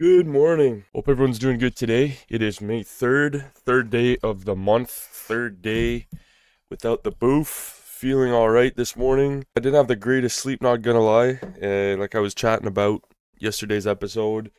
Good morning. Hope everyone's doing good today. It is May 3rd, third day of the month, third day without the boof. Feeling all right this morning. I didn't have the greatest sleep, not gonna lie. Uh, like I was chatting about yesterday's episode.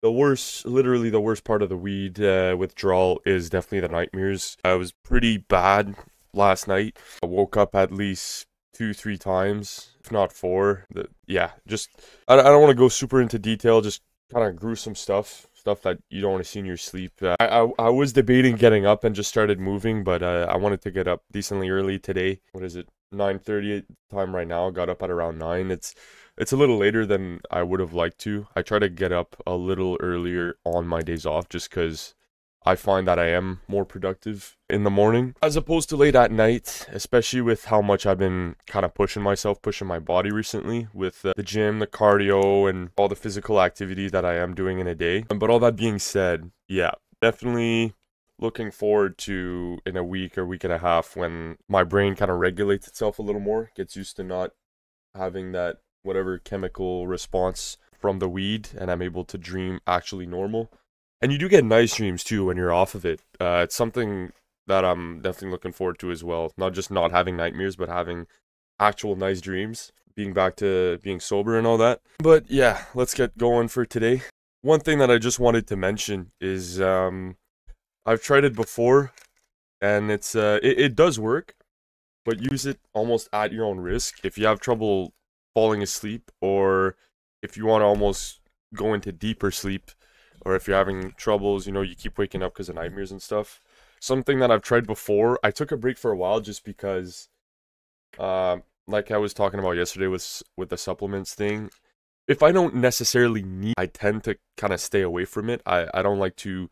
The worst, literally the worst part of the weed uh, withdrawal is definitely the nightmares. I was pretty bad last night. I woke up at least two, three times, if not four. The, yeah, just I, I don't want to go super into detail. Just kind of gruesome stuff, stuff that you don't want to see in your sleep. I, I, I was debating getting up and just started moving, but uh, I wanted to get up decently early today. What is it? 9:30 time right now. Got up at around 9. It's it's a little later than I would have liked to. I try to get up a little earlier on my days off just cuz I find that I am more productive in the morning as opposed to late at night, especially with how much I've been kind of pushing myself, pushing my body recently with the gym, the cardio, and all the physical activity that I am doing in a day. But all that being said, yeah, definitely looking forward to in a week or week and a half when my brain kind of regulates itself a little more, gets used to not having that whatever chemical response from the weed, and I'm able to dream actually normal and you do get nice dreams too when you're off of it. Uh, it's something that I'm definitely looking forward to as well. Not just not having nightmares, but having actual nice dreams. Being back to being sober and all that. But yeah, let's get going for today. One thing that I just wanted to mention is um, I've tried it before, and it's uh, it, it does work, but use it almost at your own risk. If you have trouble falling asleep, or if you want to almost go into deeper sleep, or if you're having troubles, you know, you keep waking up because of nightmares and stuff. Something that I've tried before, I took a break for a while just because, uh, like I was talking about yesterday with with the supplements thing. If I don't necessarily need, I tend to kind of stay away from it. I I don't like to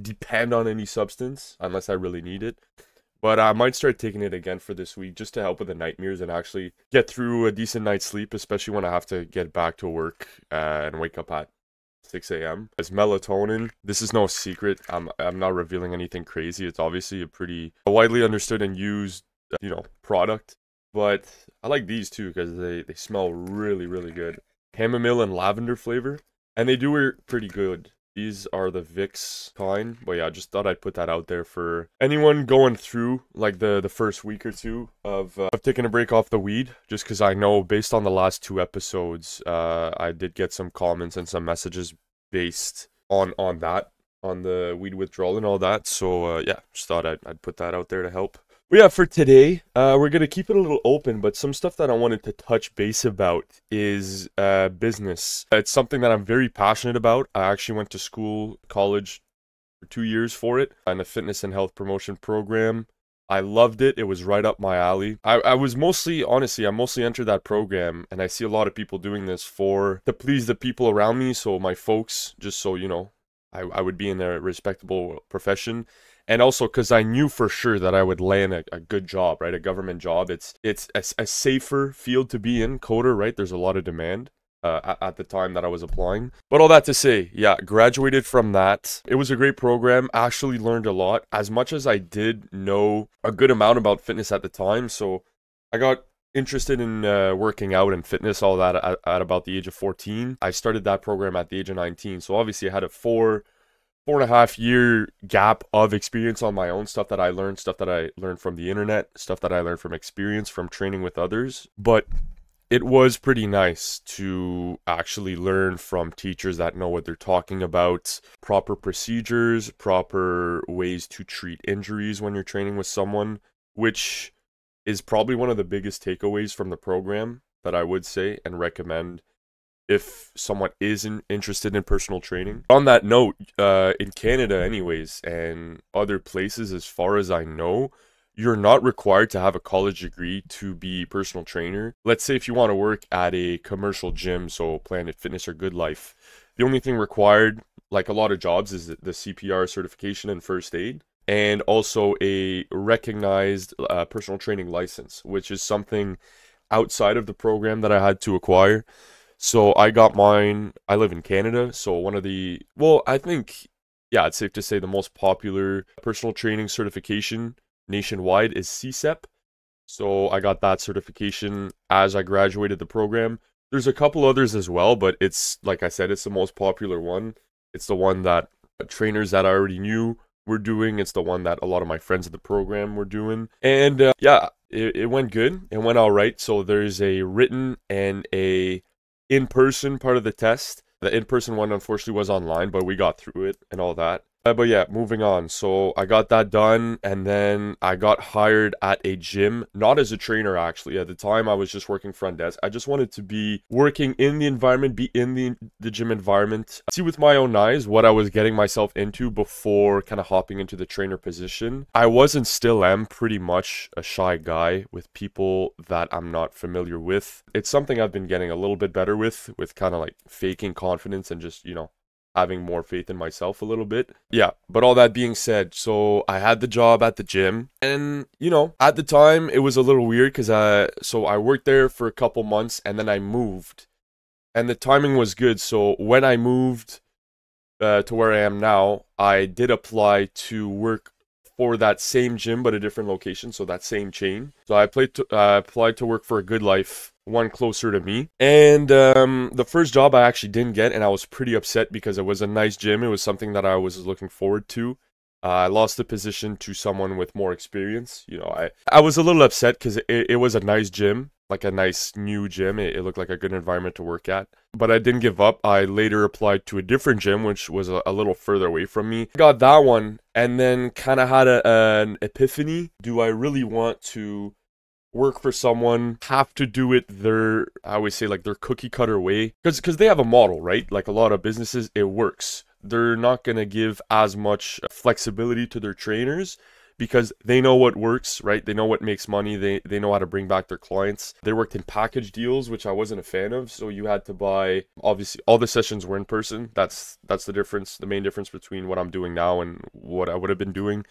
depend on any substance unless I really need it. But I might start taking it again for this week just to help with the nightmares and actually get through a decent night's sleep, especially when I have to get back to work uh, and wake up at 6 a.m. As melatonin, this is no secret. I'm I'm not revealing anything crazy. It's obviously a pretty widely understood and used, uh, you know, product. But I like these too because they they smell really really good. Chamomile and lavender flavor, and they do work pretty good. These are the Vicks kind. But yeah, I just thought I'd put that out there for anyone going through like the the first week or two of uh, of taking a break off the weed. Just because I know based on the last two episodes, uh, I did get some comments and some messages based on on that on the weed withdrawal and all that. So uh, yeah, just thought I'd I'd put that out there to help. But yeah, for today, uh, we're gonna keep it a little open, but some stuff that I wanted to touch base about is uh, business. It's something that I'm very passionate about. I actually went to school, college, for two years for it, in a fitness and health promotion program. I loved it. It was right up my alley. I, I was mostly, honestly, I mostly entered that program, and I see a lot of people doing this for to please the people around me. So my folks, just so you know, I, I would be in a respectable profession and also because I knew for sure that I would land a, a good job, right? A government job. It's it's a, a, safer field to be in, coder, right? There's a lot of demand. Uh, at, at, the time that I was applying. But all that to say, yeah, graduated from that. It was a great program. Actually learned a lot. As much as I did know a good amount about fitness at the time, so I got interested in uh, working out and fitness, all that at, at about the age of 14. I started that program at the age of 19. So obviously I had a four four and a half year gap of experience on my own stuff that I learned, stuff that I learned from the internet, stuff that I learned from experience, from training with others. But it was pretty nice to actually learn from teachers that know what they're talking about, proper procedures, proper ways to treat injuries when you're training with someone, which is probably one of the biggest takeaways from the program that I would say and recommend if someone isn't interested in personal training. On that note, uh, in Canada, anyways, and other places, as far as I know, you're not required to have a college degree to be personal trainer. Let's say if you want to work at a commercial gym, so Planet Fitness or Good Life, the only thing required, like a lot of jobs, is the CPR certification and first aid. And also a recognized uh, personal training license, which is something outside of the program that I had to acquire. So I got mine. I live in Canada, so one of the well, I think yeah, it's safe to say the most popular personal training certification nationwide is CSEP. So I got that certification as I graduated the program. There's a couple others as well, but it's like I said, it's the most popular one. It's the one that trainers that I already knew were doing. It's the one that a lot of my friends at the program were doing. And uh, yeah, it, it went good. It went all right. So there's a written and a in-person part of the test. The in-person one unfortunately was online, but we got through it and all that. Uh, but yeah, moving on. So I got that done, and then I got hired at a gym, not as a trainer actually. At the time, I was just working front desk. I just wanted to be working in the environment, be in the the gym environment, see with my own eyes what I was getting myself into before kind of hopping into the trainer position. I was and still am pretty much a shy guy with people that I'm not familiar with. It's something I've been getting a little bit better with, with kind of like faking confidence and just you know having more faith in myself a little bit. Yeah, but all that being said, so I had the job at the gym and you know, at the time it was a little weird cuz I so I worked there for a couple months and then I moved. And the timing was good, so when I moved uh, to where I am now, I did apply to work for that same gym but a different location, so that same chain. So I applied to, uh, applied to work for a Good Life one closer to me. And um, the first job I actually didn't get, and I was pretty upset because it was a nice gym. It was something that I was looking forward to. Uh, I lost the position to someone with more experience. You know, I I was a little upset because it, it was a nice gym, like a nice new gym. It, it, looked like a good environment to work at. But I didn't give up. I later applied to a different gym, which was a, a little further away from me. Got that one, and then kind of had a, an epiphany. Do I really want to work for someone have to do it their i always say like their cookie cutter way. Because because they have a model right? Like a lot of businesses it works. They're not going to give as much flexibility to their trainers because they know what works right? They know what makes money. They they know how to bring back their clients. They worked in package deals which i wasn't a fan of so you had to buy obviously all the sessions were in person. That's that's the difference the main difference between what i'm doing now and what i would have been doing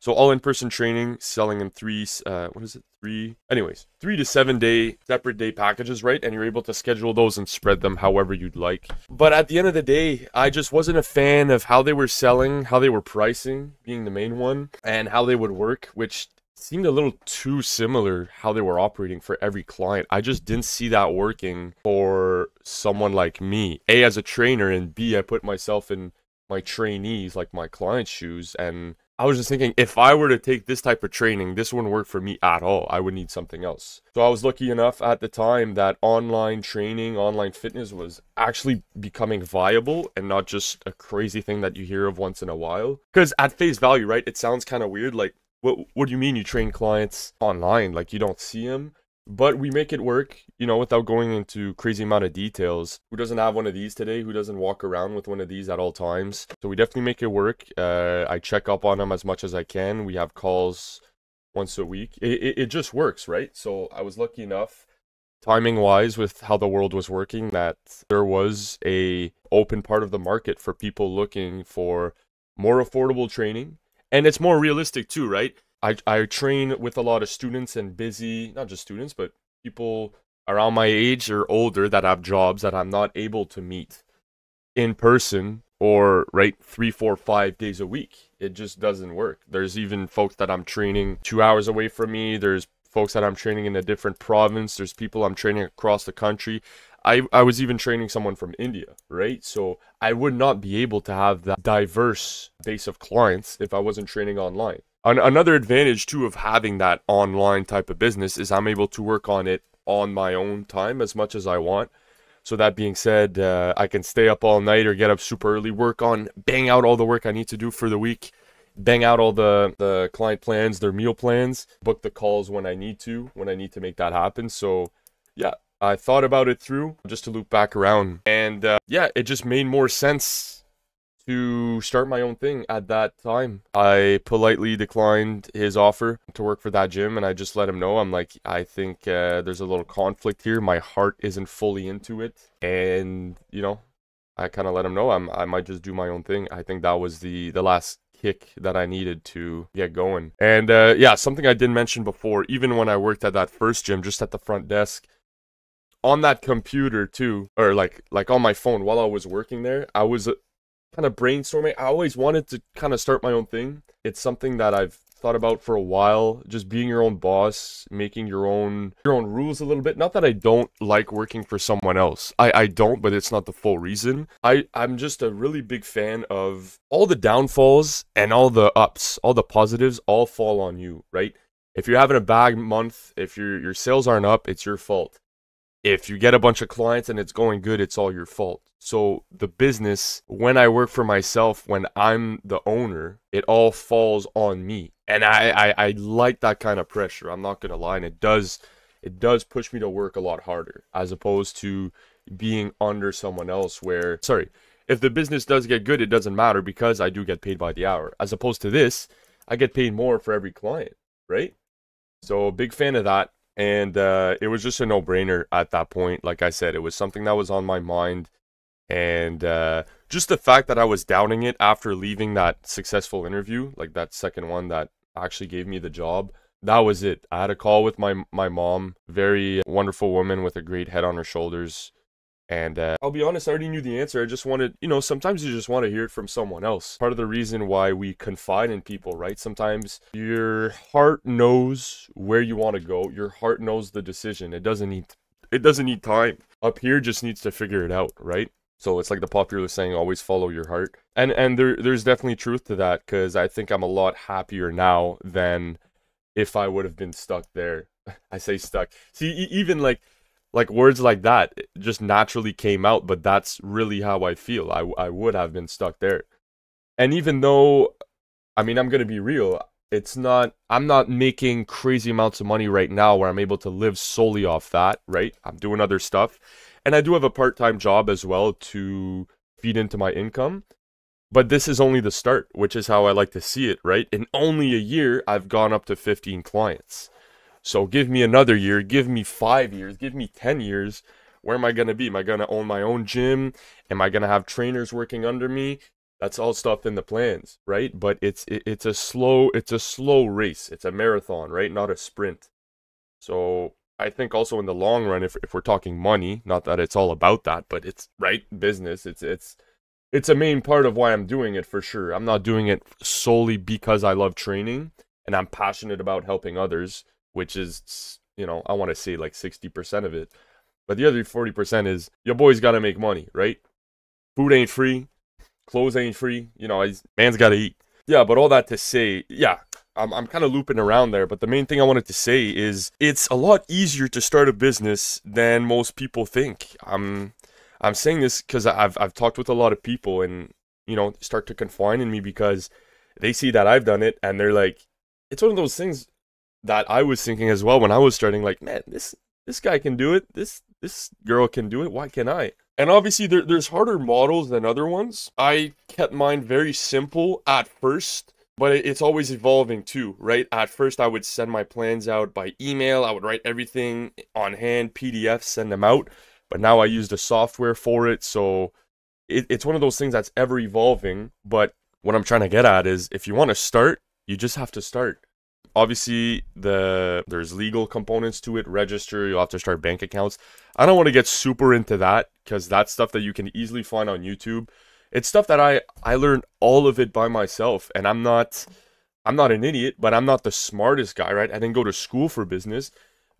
so all in-person training, selling in three, uh, what is it, three? Anyways, three to seven day separate day packages, right? And you're able to schedule those and spread them however you'd like. But at the end of the day, I just wasn't a fan of how they were selling, how they were pricing, being the main one, and how they would work, which seemed a little too similar how they were operating for every client. I just didn't see that working for someone like me. A as a trainer and B I put myself in my trainees like my clients' shoes and I was just thinking, if I were to take this type of training, this wouldn't work for me at all. I would need something else. So I was lucky enough at the time that online training, online fitness was actually becoming viable and not just a crazy thing that you hear of once in a while. Because at face value, right, it sounds kind of weird. Like, what, what do you mean you train clients online? Like, you don't see them? But we make it work you know without going into crazy amount of details. Who doesn't have one of these today? Who doesn't walk around with one of these at all times? So we definitely make it work. Uh, i check up on them as much as i can. We have calls once a week. It, it, it just works right? So i was lucky enough timing wise with how the world was working that there was a open part of the market for people looking for more affordable training. And it's more realistic too right I, I train with a lot of students and busy, not just students, but people around my age or older that have jobs that I'm not able to meet in person or right three, four, five days a week. It just doesn't work. There's even folks that I'm training two hours away from me. There's folks that I'm training in a different province. There's people I'm training across the country. I, I was even training someone from India, right? So I would not be able to have that diverse base of clients if I wasn't training online. An- another advantage too of having that online type of business is I'm able to work on it on my own time as much as I want. So that being said, uh, I can stay up all night or get up super early, work on, bang out all the work I need to do for the week, bang out all the the client plans, their meal plans, book the calls when I need to, when I need to make that happen. So yeah, I thought about it through just to loop back around, and uh, yeah, it just made more sense to start my own thing at that time. I politely declined his offer to work for that gym and I just let him know I'm like I think uh, there's a little conflict here. My heart isn't fully into it and you know, I kind of let him know I'm I might just do my own thing. I think that was the the last kick that I needed to get going. And uh, yeah, something I didn't mention before, even when I worked at that first gym just at the front desk, on that computer too or like like on my phone while I was working there I was kind of brainstorming. I always wanted to kind of start my own thing. It's something that I've thought about for a while. Just being your own boss, making your own your own rules a little bit. Not that I don't like working for someone else. I, I don't, but it's not the full reason. I, I'm just a really big fan of all the downfalls and all the ups, all the positives all fall on you, right? If you're having a bad month, if your your sales aren't up, it's your fault if you get a bunch of clients and it's going good, it's all your fault. So the business, when I work for myself, when I'm the owner, it all falls on me. And I, I, I like that kind of pressure. I'm not gonna lie. And it does it does push me to work a lot harder as opposed to being under someone else where sorry, if the business does get good, it doesn't matter because I do get paid by the hour. As opposed to this, I get paid more for every client, right? So big fan of that and uh, it was just a no-brainer at that point like i said it was something that was on my mind. And uh, just the fact that i was doubting it after leaving that successful interview like that second one that actually gave me the job that was it. I had a call with my my mom very wonderful woman with a great head on her shoulders and uh, I'll be honest, I already knew the answer. I just wanted, you know, sometimes you just want to hear it from someone else. Part of the reason why we confide in people, right? Sometimes your heart knows where you want to go. Your heart knows the decision. It doesn't need it doesn't need time. Up here just needs to figure it out, right? So it's like the popular saying, always follow your heart. And and there there's definitely truth to that because I think I'm a lot happier now than if I would have been stuck there. I say stuck. See, even like like words like that just naturally came out but that's really how i feel. I, I would have been stuck there. And even though i mean i'm gonna be real it's not i'm not making crazy amounts of money right now where i'm able to live solely off that right? I'm doing other stuff. And i do have a part-time job as well to feed into my income. But this is only the start which is how i like to see it right? In only a year i've gone up to 15 clients so give me another year, give me five years, give me 10 years. Where am I going to be? Am I going to own my own gym? Am I going to have trainers working under me? That's all stuff in the plans, right? But it's it, it's a slow it's a slow race. It's a marathon, right? Not a sprint. So I think also in the long run, if if we're talking money, not that it's all about that, but it's right business. It's it's it's a main part of why I'm doing it for sure. I'm not doing it solely because I love training and I'm passionate about helping others which is you know I want to say like sixty percent of it, but the other forty percent is your boy's got to make money, right? Food ain't free, clothes ain't free. You know, man's got to eat. Yeah, but all that to say, yeah, I'm, I'm kind of looping around there, but the main thing I wanted to say is it's a lot easier to start a business than most people think. I'm I'm saying this because I've I've talked with a lot of people and you know start to confine in me because they see that I've done it and they're like, it's one of those things that I was thinking as well when I was starting. Like, man, this this guy can do it. This this girl can do it. Why can't I? And obviously, there, there's harder models than other ones. I kept mine very simple at first, but it's always evolving too, right? At first, I would send my plans out by email. I would write everything on hand, PDF, send them out. But now I use the software for it, so it, it's one of those things that's ever evolving. But what I'm trying to get at is, if you want to start, you just have to start obviously the there's legal components to it register you'll have to start bank accounts. I don't want to get super into that because that's stuff that you can easily find on youtube. It's stuff that i i learned all of it by myself and i'm not i'm not an idiot but i'm not the smartest guy right? I didn't go to school for business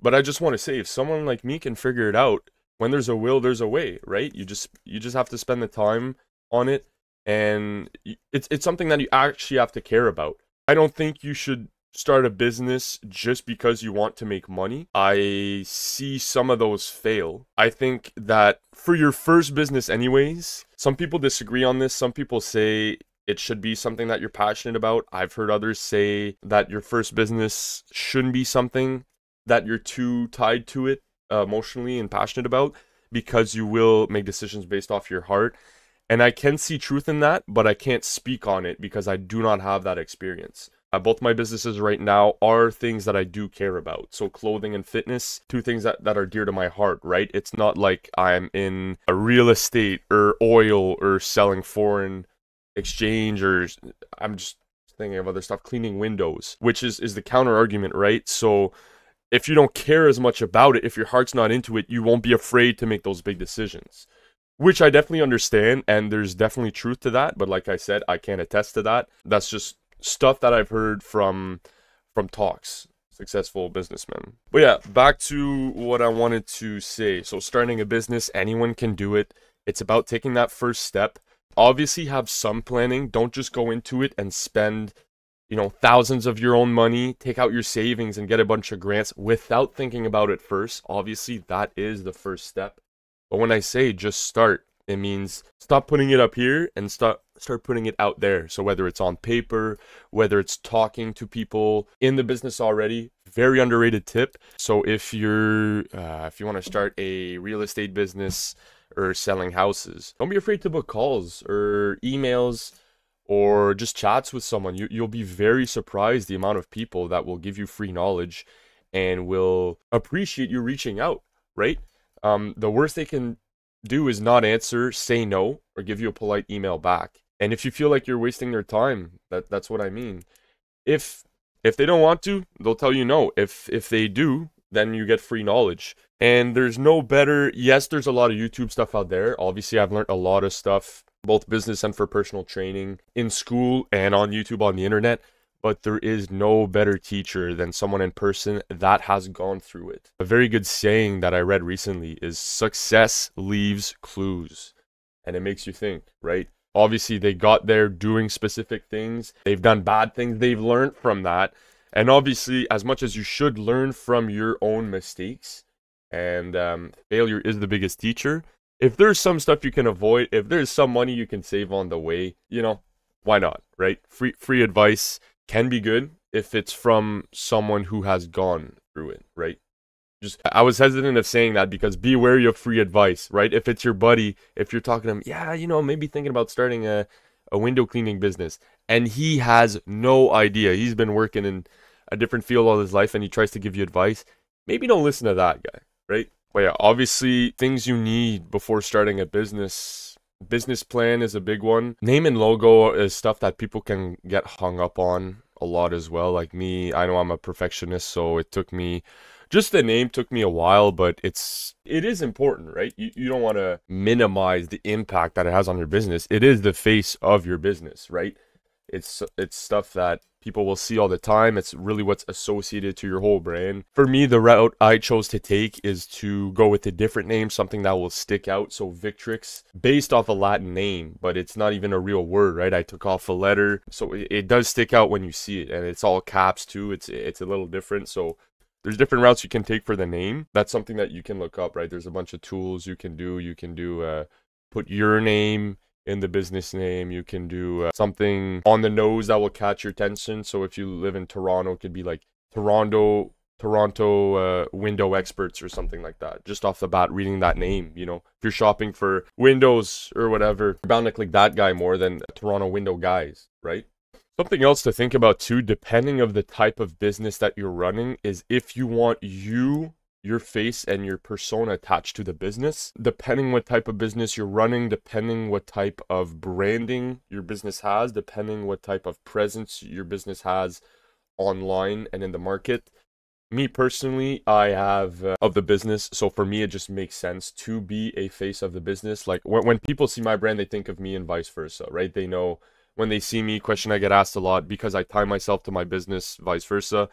but i just want to say if someone like me can figure it out when there's a will there's a way right? You just you just have to spend the time on it and it's it's something that you actually have to care about. I don't think you should start a business just because you want to make money. I see some of those fail. I think that for your first business, anyways, some people disagree on this. Some people say it should be something that you're passionate about. I've heard others say that your first business shouldn't be something that you're too tied to it uh, emotionally and passionate about because you will make decisions based off your heart. And I can see truth in that, but I can't speak on it because I do not have that experience. Uh, both my businesses right now are things that I do care about. So clothing and fitness, two things that, that are dear to my heart, right? It's not like I'm in a real estate or oil or selling foreign exchange or I'm just thinking of other stuff, cleaning windows, which is, is the counter argument, right? So if you don't care as much about it, if your heart's not into it, you won't be afraid to make those big decisions. Which I definitely understand, and there's definitely truth to that. But like I said, I can't attest to that. That's just stuff that I've heard from from talks successful businessmen. But yeah, back to what I wanted to say. So starting a business, anyone can do it. It's about taking that first step. Obviously have some planning. Don't just go into it and spend you know, thousands of your own money, take out your savings and get a bunch of grants without thinking about it first. Obviously, that is the first step. But when I say just start, it means stop putting it up here and start start putting it out there. So whether it's on paper, whether it's talking to people in the business already, very underrated tip. So if you're uh, if you want to start a real estate business or selling houses, don't be afraid to book calls or emails or just chats with someone. You you'll be very surprised the amount of people that will give you free knowledge and will appreciate you reaching out, right? Um, the worst they can do is not answer, say no, or give you a polite email back. And if you feel like you're wasting their time, that that's what I mean. If if they don't want to, they'll tell you no. If if they do, then you get free knowledge. And there's no better. Yes, there's a lot of YouTube stuff out there. Obviously, I've learned a lot of stuff, both business and for personal training, in school and on YouTube on the internet but there is no better teacher than someone in person that has gone through it. A very good saying that I read recently is success leaves clues. And it makes you think, right? Obviously, they got there doing specific things. They've done bad things. They've learned from that. And obviously, as much as you should learn from your own mistakes, and um, failure is the biggest teacher. If there's some stuff you can avoid, if there's some money you can save on the way, you know, why not, right? Free free advice can be good if it's from someone who has gone through it, right? Just I was hesitant of saying that because be wary of free advice, right? If it's your buddy, if you're talking to him, yeah, you know, maybe thinking about starting a, a window cleaning business, and he has no idea. He's been working in a different field all his life and he tries to give you advice. Maybe don't listen to that guy, right? But yeah, obviously things you need before starting a business Business plan is a big one. Name and logo is stuff that people can get hung up on a lot as well. Like me, I know I'm a perfectionist, so it took me just the name took me a while, but it's it is important, right? You you don't want to minimize the impact that it has on your business. It is the face of your business, right? It's it's stuff that people will see all the time. It's really what's associated to your whole brand. For me, the route I chose to take is to go with a different name, something that will stick out. So Victrix, based off a Latin name, but it's not even a real word, right? I took off a letter, so it, it does stick out when you see it, and it's all caps too. It's it's a little different, so. There's different routes you can take for the name. That's something that you can look up, right? There's a bunch of tools you can do. You can do uh, put your name in the business name. You can do uh, something on the nose that will catch your attention. So if you live in Toronto, it could be like Toronto Toronto uh, window experts or something like that. Just off the bat, reading that name, you know, if you're shopping for windows or whatever, you're bound to click that guy more than Toronto window guys, right? Something else to think about too, depending of the type of business that you're running, is if you want you your face and your persona attached to the business. Depending what type of business you're running, depending what type of branding your business has, depending what type of presence your business has online and in the market. Me personally, I have uh, of the business, so for me it just makes sense to be a face of the business. Like when when people see my brand, they think of me and vice versa, right? They know when they see me, question I get asked a lot because I tie myself to my business, vice versa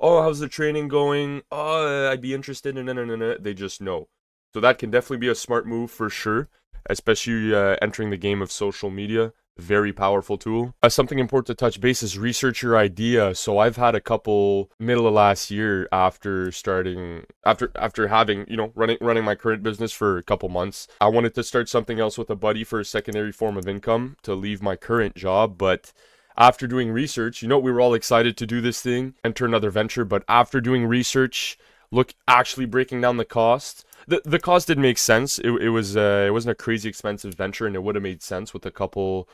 oh, how's the training going? Oh, I'd be interested in it. They just know. So that can definitely be a smart move for sure, especially uh, entering the game of social media. Very powerful tool. Uh, something important to touch base is research your idea. So I've had a couple middle of last year after starting after after having you know running running my current business for a couple months. I wanted to start something else with a buddy for a secondary form of income to leave my current job, but after doing research, you know, we were all excited to do this thing, enter another venture, but after doing research, look actually breaking down the cost. The the cost did make sense. It, it was uh, it wasn't a crazy expensive venture, and it would have made sense with a couple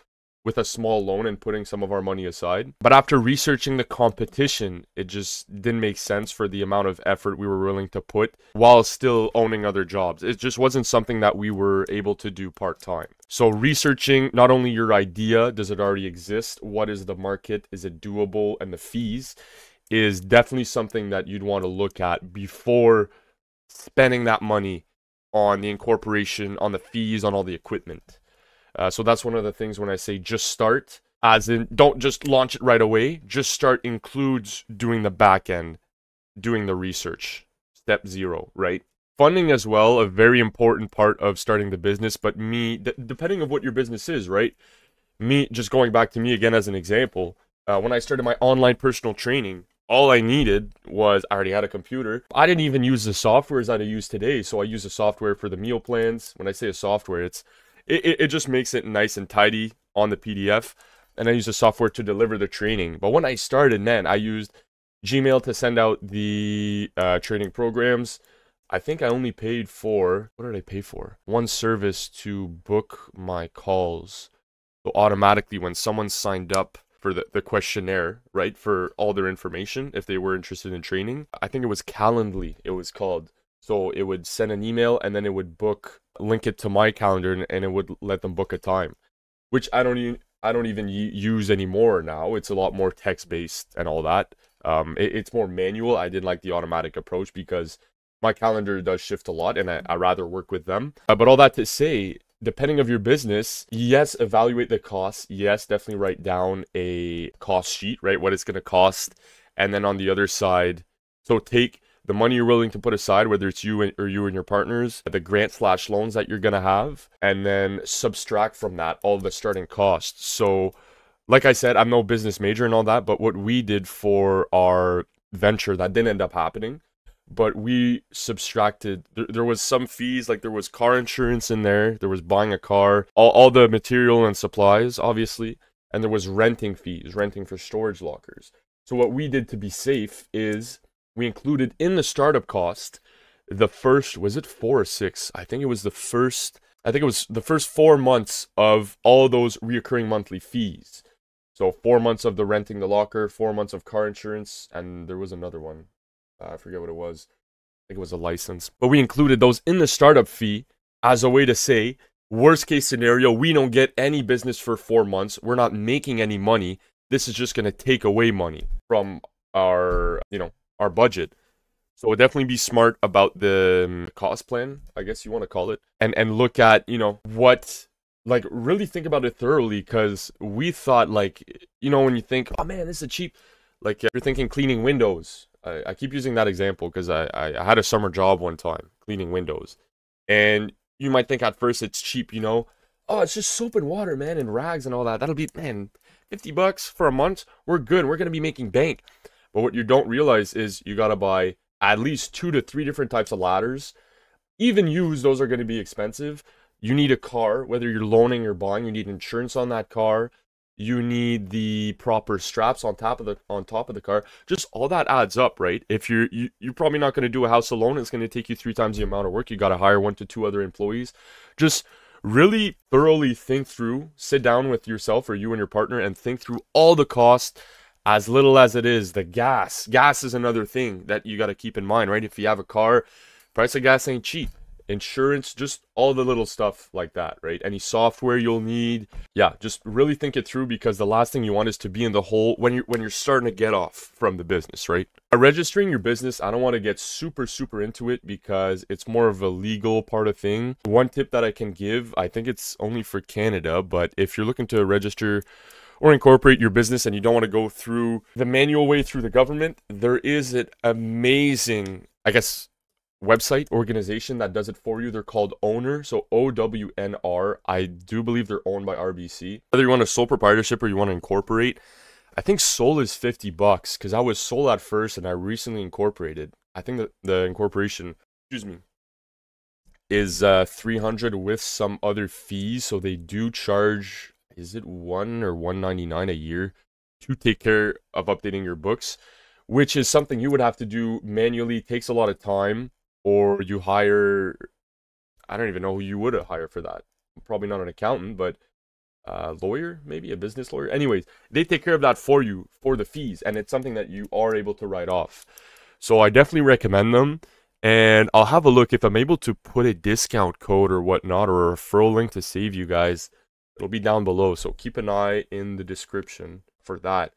with a small loan and putting some of our money aside. But after researching the competition, it just didn't make sense for the amount of effort we were willing to put while still owning other jobs. It just wasn't something that we were able to do part time. So, researching not only your idea, does it already exist? What is the market? Is it doable? And the fees is definitely something that you'd want to look at before spending that money on the incorporation, on the fees, on all the equipment. Uh, so that's one of the things when I say just start. As in, don't just launch it right away. Just start includes doing the back end, doing the research. Step zero, right? Funding as well, a very important part of starting the business. But me, depending of what your business is, right? Me, just going back to me again as an example, uh, when I started my online personal training, all I needed was I already had a computer. I didn't even use the softwares that I use today. So I use a software for the meal plans. When I say a software, it's it, it, it just makes it nice and tidy on the PDF. And I use the software to deliver the training. But when I started, man, I used Gmail to send out the uh, training programs. I think I only paid for what did I pay for? One service to book my calls. So automatically when someone signed up for the, the questionnaire, right? For all their information if they were interested in training. I think it was Calendly, it was called. So it would send an email and then it would book, link it to my calendar and, and it would let them book a time, which I don't even, I don't even use anymore now. It's a lot more text based and all that. Um, it, it's more manual. I didn't like the automatic approach because my calendar does shift a lot and I, I rather work with them. Uh, but all that to say, depending of your business, yes, evaluate the costs. Yes, definitely write down a cost sheet, right? What it's going to cost. And then on the other side, so take the money you're willing to put aside, whether it's you or you and your partners, the grant slash loans that you're going to have, and then subtract from that all the starting costs. So, like I said, I'm no business major and all that, but what we did for our venture that didn't end up happening but we subtracted there, there, was some fees like there was car insurance in there there was buying a car all, all the material and supplies obviously and there was renting fees renting for storage lockers so what we did to be safe is we included in the startup cost the first was it four or six i think it was the first i think it was the first four months of all those reoccurring monthly fees so four months of the renting the locker four months of car insurance and there was another one uh, I forget what it was. I think it was a license. But we included those in the startup fee as a way to say, worst case scenario, we don't get any business for four months. We're not making any money. This is just going to take away money from our, you know, our budget. So we'll definitely be smart about the um, cost plan, I guess you want to call it, and and look at you know what like really think about it thoroughly because we thought like you know when you think oh man this is cheap like you're thinking cleaning windows I, I keep using that example because I, I had a summer job one time cleaning windows. And you might think at first it's cheap, you know. Oh, it's just soap and water, man, and rags and all that. That'll be, man, 50 bucks for a month. We're good. We're going to be making bank. But what you don't realize is you got to buy at least two to three different types of ladders. Even used, those are going to be expensive. You need a car, whether you're loaning or buying, you need insurance on that car. You need the proper straps on top of the on top of the car. Just all that adds up right? If you're you, you're probably not going to do a house alone it's going to take you three times the amount of work. You got to hire one to two other employees. Just really thoroughly think through sit down with yourself or you and your partner and think through all the costs as little as it is the gas gas is another thing that you got to keep in mind right if you have a car price of gas ain't cheap insurance, just all the little stuff like that, right? Any software you'll need. Yeah, just really think it through because the last thing you want is to be in the hole when you're when you're starting to get off from the business, right? By registering your business, I don't want to get super super into it because it's more of a legal part of thing. One tip that I can give, I think it's only for Canada, but if you're looking to register or incorporate your business and you don't want to go through the manual way through the government, there is an amazing, I guess website organization that does it for you. They're called Ownr, so O W N R. I do believe they're owned by RBC. Whether you want a sole proprietorship or you want to incorporate, I think sole is 50 bucks because I was sole at first and I recently incorporated. I think that the incorporation, excuse me, is uh 300 with some other fees. So they do charge, is it one or 199 a year to take care of updating your books? Which is something you would have to do manually, takes a lot of time or you hire I don't even know who you would hire for that. Probably not an accountant, but a lawyer, maybe a business lawyer. Anyways, they take care of that for you for the fees, and it's something that you are able to write off. So I definitely recommend them. And I'll have a look if I'm able to put a discount code or whatnot or a referral link to save you guys. It'll be down below. So keep an eye in the description for that.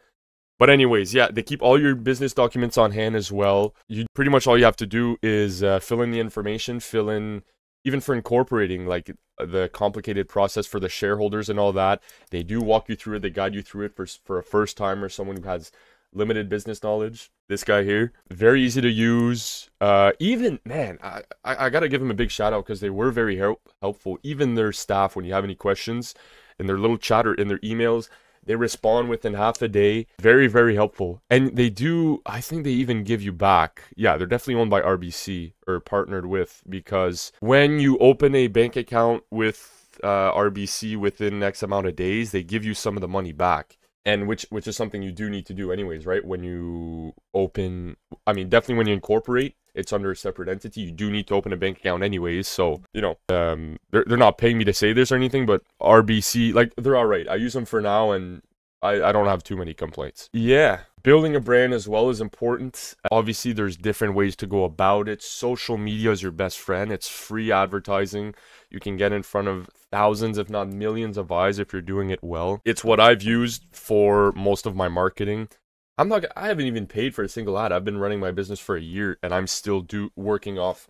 But anyways, yeah, they keep all your business documents on hand as well. You pretty much all you have to do is uh, fill in the information, fill in even for incorporating like the complicated process for the shareholders and all that. They do walk you through it. They guide you through it for for a first timer, or someone who has limited business knowledge. This guy here, very easy to use. Uh, even man, I, I, I gotta give him a big shout out because they were very help, helpful. Even their staff, when you have any questions, in their little chat or in their emails, they respond within half a day. Very, very helpful. And they do, I think they even give you back. Yeah, they're definitely owned by RBC or partnered with because when you open a bank account with uh, RBC within X amount of days, they give you some of the money back and which which is something you do need to do anyways right? When you open i mean definitely when you incorporate it's under a separate entity. You do need to open a bank account anyways. So you know um they're, they're not paying me to say this or anything but rbc like they're all right. I use them for now and I, I don't have too many complaints. Yeah, building a brand as well is important. Obviously, there's different ways to go about it. Social media is your best friend. It's free advertising. You can get in front of thousands, if not millions of eyes if you're doing it well. It's what I've used for most of my marketing. I'm not I haven't even paid for a single ad. I've been running my business for a year and I'm still do working off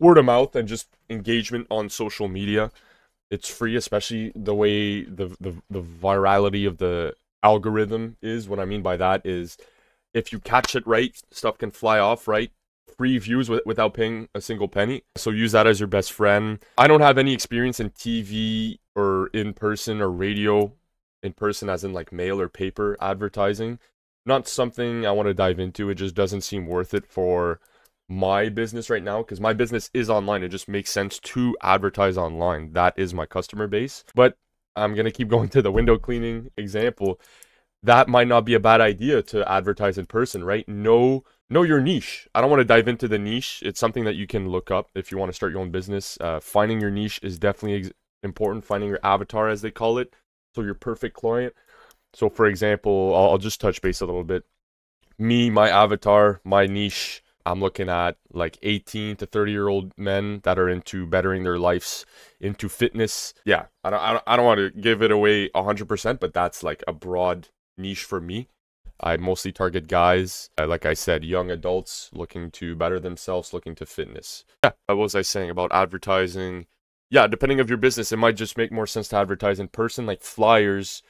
word of mouth and just engagement on social media it's free, especially the way the, the the virality of the algorithm is. What I mean by that is, if you catch it right, stuff can fly off right. Free views with, without paying a single penny. So use that as your best friend. I don't have any experience in TV or in person or radio in person, as in like mail or paper advertising. Not something I want to dive into. It just doesn't seem worth it for my business right now because my business is online. It just makes sense to advertise online. That is my customer base. But I'm going to keep going to the window cleaning example. That might not be a bad idea to advertise in person, right? Know know your niche. I don't want to dive into the niche. It's something that you can look up if you want to start your own business. Uh, finding your niche is definitely important. Finding your avatar, as they call it, so your perfect client. So, for example, I'll, I'll just touch base a little bit. Me, my avatar, my niche I'm looking at like 18 to 30 year old men that are into bettering their lives, into fitness. Yeah, I don't, I don't, I don't want to give it away 100%, but that's like a broad niche for me. I mostly target guys, uh, like I said, young adults looking to better themselves, looking to fitness. Yeah, what was I saying about advertising? Yeah, depending of your business, it might just make more sense to advertise in person, like flyers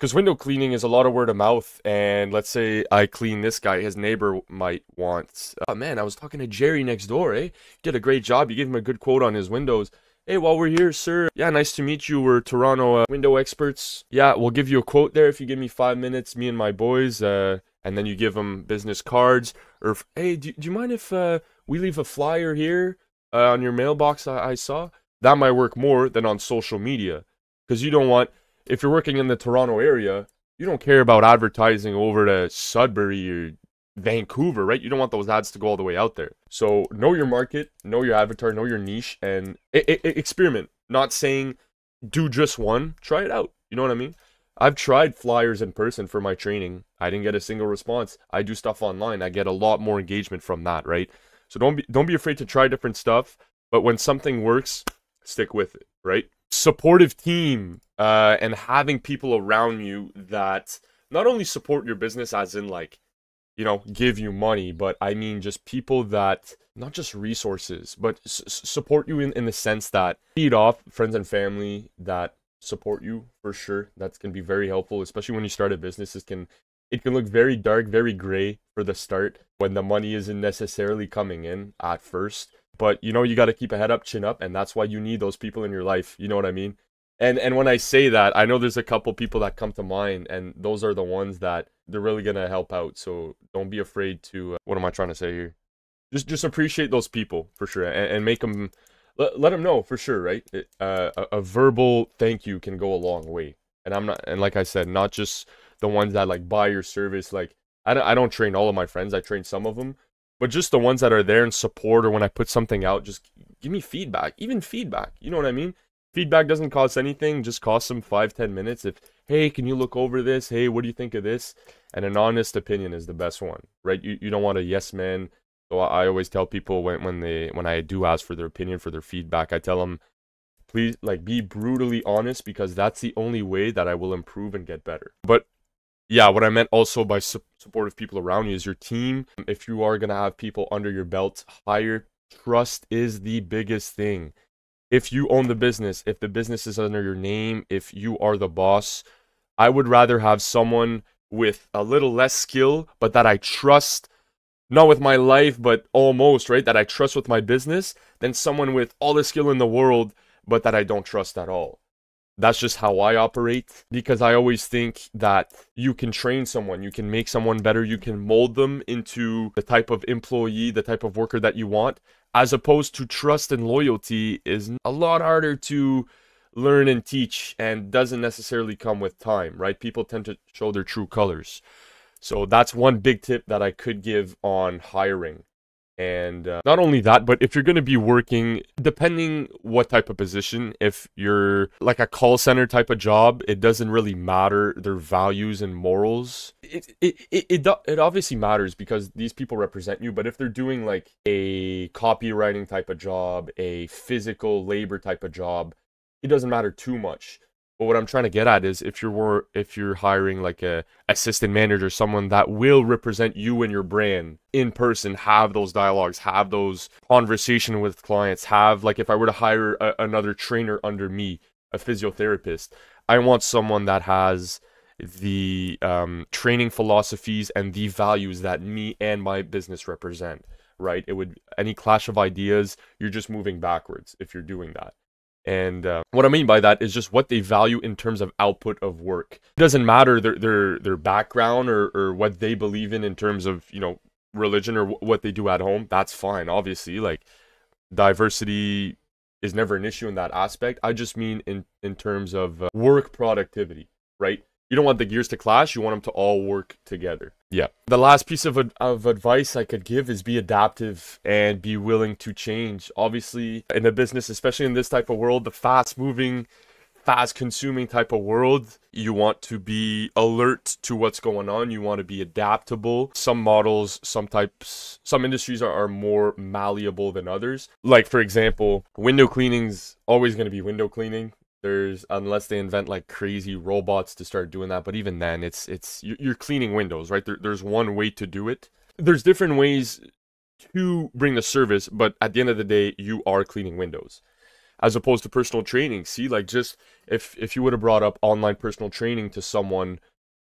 because window cleaning is a lot of word of mouth and let's say i clean this guy his neighbor might want oh man i was talking to jerry next door eh? Did a great job. You gave him a good quote on his windows. Hey while we're here sir yeah nice to meet you. We're toronto uh, window experts. Yeah we'll give you a quote there if you give me five minutes me and my boys uh, and then you give them business cards or hey do, do you mind if uh, we leave a flyer here uh, on your mailbox I, I saw? That might work more than on social media because you don't want if you're working in the Toronto area, you don't care about advertising over to Sudbury or Vancouver, right? You don't want those ads to go all the way out there. So know your market, know your avatar, know your niche, and experiment. Not saying do just one, try it out. You know what I mean? I've tried flyers in person for my training. I didn't get a single response. I do stuff online. I get a lot more engagement from that, right? So don't be don't be afraid to try different stuff, but when something works, stick with it, right? Supportive team, uh, and having people around you that not only support your business as in like you know give you money but i mean just people that not just resources but support you in, in the sense that feed off friends and family that support you for sure. That's going to be very helpful especially when you start a business. It can it can look very dark very gray for the start when the money isn't necessarily coming in at first but you know you got to keep a head up chin up and that's why you need those people in your life you know what i mean and and when I say that, I know there's a couple people that come to mind, and those are the ones that they're really gonna help out. So don't be afraid to. Uh, what am I trying to say here? Just just appreciate those people for sure, and, and make them let, let them know for sure, right? It, uh, a, a verbal thank you can go a long way. And I'm not, and like I said, not just the ones that like buy your service. Like I don't, I don't train all of my friends. I train some of them, but just the ones that are there in support, or when I put something out, just give me feedback. Even feedback. You know what I mean? feedback doesn't cost anything just costs them five ten minutes if hey can you look over this hey what do you think of this and an honest opinion is the best one right you, you don't want a yes man so I, I always tell people when, when they when i do ask for their opinion for their feedback i tell them please like be brutally honest because that's the only way that i will improve and get better but yeah what i meant also by su- supportive people around you is your team if you are going to have people under your belt hire trust is the biggest thing if you own the business, if the business is under your name, if you are the boss, I would rather have someone with a little less skill, but that I trust, not with my life, but almost, right? That I trust with my business, than someone with all the skill in the world, but that I don't trust at all. That's just how I operate because I always think that you can train someone, you can make someone better, you can mold them into the type of employee, the type of worker that you want, as opposed to trust and loyalty is a lot harder to learn and teach and doesn't necessarily come with time, right? People tend to show their true colors. So that's one big tip that I could give on hiring. And uh, not only that, but if you're going to be working, depending what type of position, if you're like a call center type of job, it doesn't really matter their values and morals. It, it, it, it, it obviously matters because these people represent you. But if they're doing like a copywriting type of job, a physical labor type of job, it doesn't matter too much but what I'm trying to get at is if you're if you're hiring like a assistant manager, someone that will represent you and your brand in person, have those dialogues, have those conversation with clients, have like if I were to hire a, another trainer under me, a physiotherapist, I want someone that has the um, training philosophies and the values that me and my business represent. Right? It would any clash of ideas, you're just moving backwards if you're doing that. And uh, what I mean by that is just what they value in terms of output of work. It doesn't matter their their their background or, or what they believe in in terms of you know religion or what they do at home. That's fine. Obviously, like diversity is never an issue in that aspect. I just mean in in terms of uh, work productivity, right? You don't want the gears to clash. You want them to all work together. Yeah. The last piece of, of advice I could give is be adaptive and be willing to change. Obviously, in a business, especially in this type of world, the fast moving, fast consuming type of world, you want to be alert to what's going on. You want to be adaptable. Some models, some types, some industries are, are more malleable than others. Like, for example, window cleaning's always going to be window cleaning there's unless they invent like crazy robots to start doing that but even then it's it's you're cleaning windows right? There, there's one way to do it. There's different ways to bring the service but at the end of the day you are cleaning windows. As opposed to personal training see like just if if you would have brought up online personal training to someone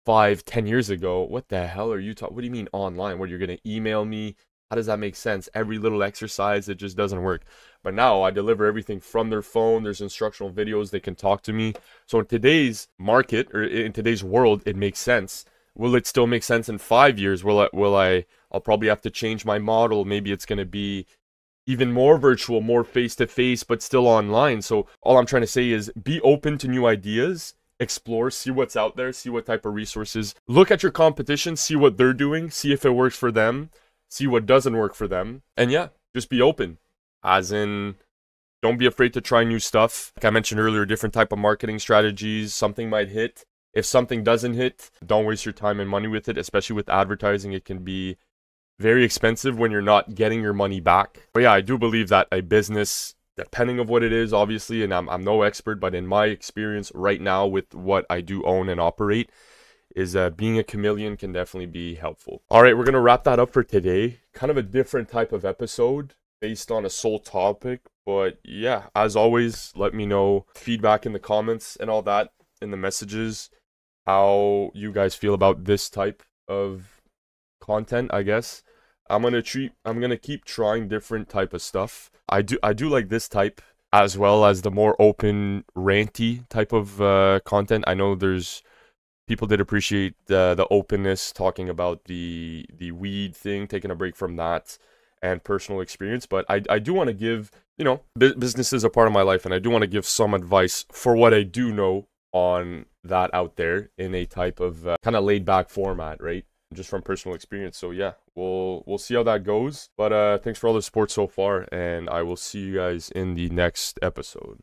five ten years ago what the hell are you talking what do you mean online? What you're gonna email me how does that make sense? Every little exercise, it just doesn't work. But now I deliver everything from their phone. There's instructional videos. They can talk to me. So in today's market or in today's world, it makes sense. Will it still make sense in five years? Will I, will I, I'll probably have to change my model. Maybe it's going to be even more virtual, more face to face, but still online. So all I'm trying to say is be open to new ideas explore, see what's out there, see what type of resources. Look at your competition, see what they're doing, see if it works for them see what doesn't work for them, and yeah, just be open. As in, don't be afraid to try new stuff. Like I mentioned earlier, different type of marketing strategies. Something might hit. If something doesn't hit, don't waste your time and money with it, especially with advertising. It can be very expensive when you're not getting your money back. But yeah, I do believe that a business, depending of what it is, obviously, and I'm, I'm no expert, but in my experience right now with what I do own and operate, is being a chameleon can definitely be helpful. All right, we're going to wrap that up for today. Kind of a different type of episode based on a sole topic. But yeah, as always, let me know feedback in the comments and all that in the messages, how you guys feel about this type of content, I guess. I'm gonna treat I'm gonna keep trying different type of stuff. I do I do like this type as well as the more open ranty type of uh, content. I know there's people did appreciate the the openness talking about the the weed thing taking a break from that and personal experience. But i, I do want to give you know business is a part of my life and i do want to give some advice for what i do know on that out there in a type of uh, kind of laid back format right? Just from personal experience. So yeah we'll we'll see how that goes. But uh thanks for all the support so far and i will see you guys in the next episode